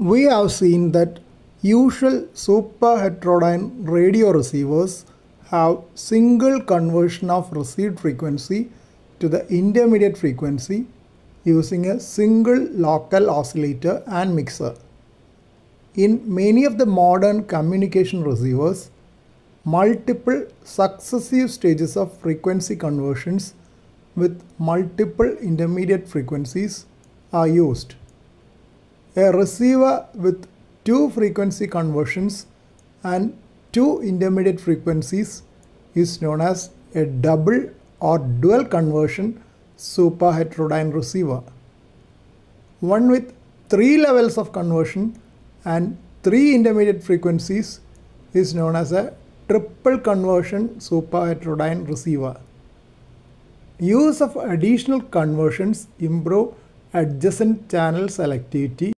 We have seen that usual super heterodyne radio receivers have single conversion of received frequency to the intermediate frequency using a single local oscillator and mixer. In many of the modern communication receivers, multiple successive stages of frequency conversions with multiple intermediate frequencies are used. A receiver with two frequency conversions and two intermediate frequencies is known as a double or dual conversion super heterodyne receiver. One with three levels of conversion and three intermediate frequencies is known as a triple conversion super heterodyne receiver. Use of additional conversions improve adjacent channel selectivity